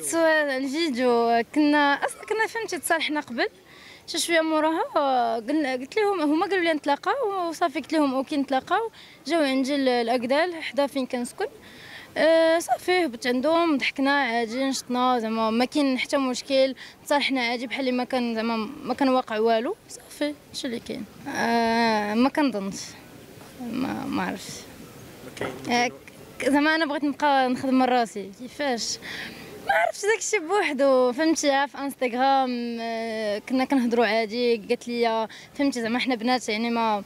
سؤال الفيديو كنا أصلا كنا فهمتي تصالحنا قبل. شي شوية موراها قلنا قلت لهم هما قالوا لي نتلاقاو وصافي قلت لهم أوكي نتلاقاو. جاو عندي الاكدال حدا فين كنسكن أه صافي هبط عندهم ضحكنا عادي نشطنا زعما ما كاين حتى مشكل. تصالحنا عادي بحال ما كان زعما ما كان واقع والو. صافي هادشي اللي كاين. أه ما كنظنش. ما ما عرفتش. آه، زعما أنا بغيت نبقى نخدم من راسي. كيفاش؟ ما عرفتش داكشي بوحدو. فهمتي؟ في انستغرام آه، كنا كنهضروا عادي. قالت لي فهمتي؟ زعما حنا بنات يعني ما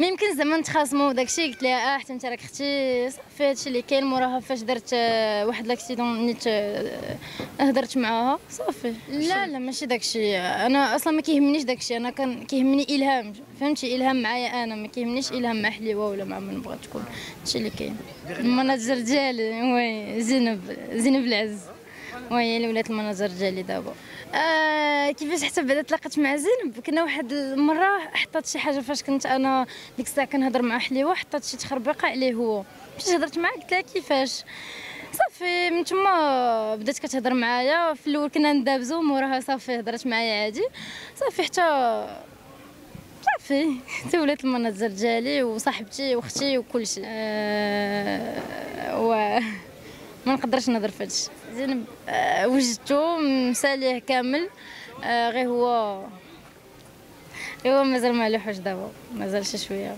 ما يمكن زعما نتخاصموا وداكشي قلت لها آه حتى انت راك أختي صافي هادشي اللي كاين موراها. فاش درت آه، واحد لاكسيدون نيت آه، هضرت معاها صافي. لا لا ماشي داكشي. أنا أصلا ما كيهمنيش داكشي. أنا كان كيهمني إلهام. فهمتي؟ إلهام معايا أنا. ما كيهمنيش إلهام مع حليوة ولا مع من بغات تكون. هادشي اللي كاين. المناجر ديالي وي زينب زينب العز. وهي اللي ولات المناجر ديالي دابا. آه كيفاش حتى بعدا تلاقيت مع زينب؟ كنا واحد المرة حطات شي حاجة فاش كنت أنا ديك الساعة كنهضر مع حليوه حطات شي تخربيقه عليه هو. مشيت هضرت معاه قلت لها كيفاش؟ صافي من تما بدات كتهضر معايا. في الأول كنا ندابزو موراها صافي هضرت معايا عادي. صافي حتى صافي. حتى ولات المناظر ديالي وصاحبتي وأختي وكلشي. أه و ما نقدرش نهضر في هادشي. زين أه وجدتو مساليه كامل. أه غير هو غير هو مازال ما لوحوش دابا مازال شي شوية.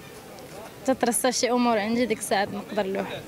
تترسى شي أمور عندي ديك الساعات نقدر نلوح.